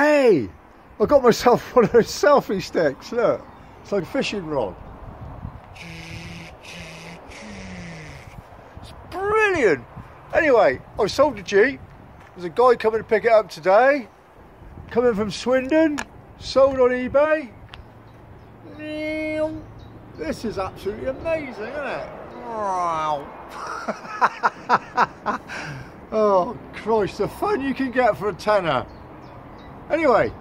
Hey, I got myself one of those selfie sticks. Look, it's like a fishing rod. It's brilliant. Anyway, I sold the Jeep. There's a guy coming to pick it up today. Coming from Swindon. Sold on eBay. This is absolutely amazing, isn't it? Wow. oh, Christ, the fun you can get for a tenner. Anyway,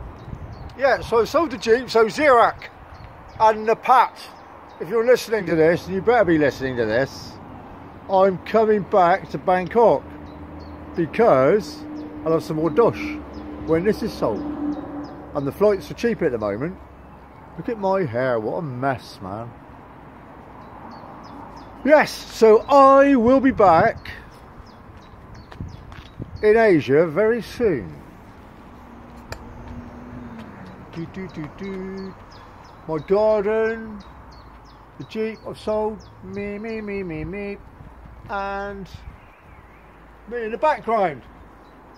yeah, so I sold the Jeep, so Zirak and the Pat, if you're listening to this, and you better be listening to this, I'm coming back to Bangkok because I'll have some more dosh when this is sold. And the flights are cheap at the moment. Look at my hair, what a mess, man. Yes, so I will be back in Asia very soon. Do, do, do, do. My garden, the Jeep I've sold, me, me, me, me, me, and me in the background.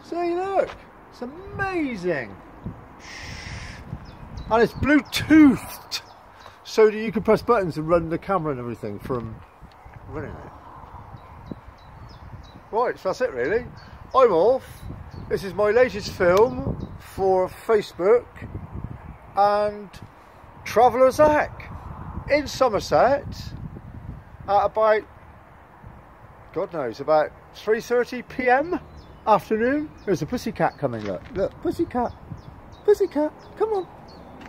See, look, it's amazing. And it's Bluetoothed, so that you can press buttons and run the camera and everything from running it. Right, so that's it really. I'm off. This is my latest film for Facebook and Traveller's Zach in Somerset at about, God knows, about 3.30 p.m. afternoon. There's a pussycat coming, look. Look, pussycat. Pussycat, come on.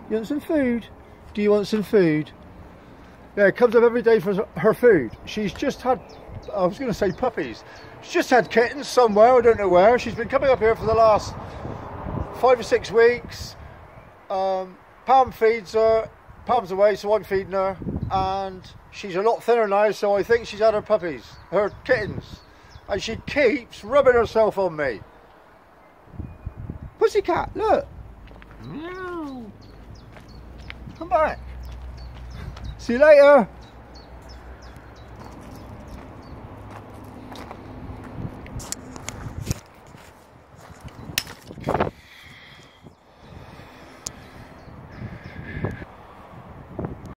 You want some food? Do you want some food? Yeah, it comes up every day for her food. She's just had, I was going to say puppies. She's just had kittens somewhere, I don't know where. She's been coming up here for the last five or six weeks. Um, Pam feeds her, Pam's away, so I'm feeding her. And she's a lot thinner now, so I think she's had her puppies, her kittens. And she keeps rubbing herself on me. Pussycat, look. Meow. Come back. See you later.